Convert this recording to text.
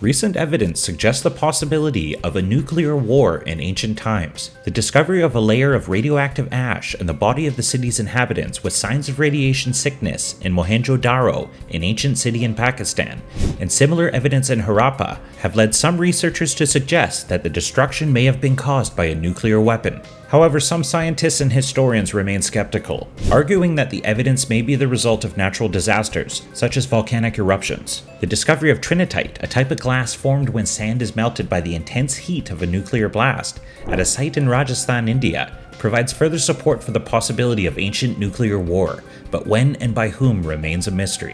Recent evidence suggests the possibility of a nuclear war in ancient times. The discovery of a layer of radioactive ash in the body of the city's inhabitants with signs of radiation sickness in Mohenjo-Daro, an ancient city in Pakistan, and similar evidence in Harappa have led some researchers to suggest that the destruction may have been caused by a nuclear weapon. However, some scientists and historians remain skeptical, arguing that the evidence may be the result of natural disasters, such as volcanic eruptions. The discovery of trinitite, a type of glass formed when sand is melted by the intense heat of a nuclear blast, at a site in Rajasthan, India, provides further support for the possibility of ancient nuclear war, but when and by whom remains a mystery.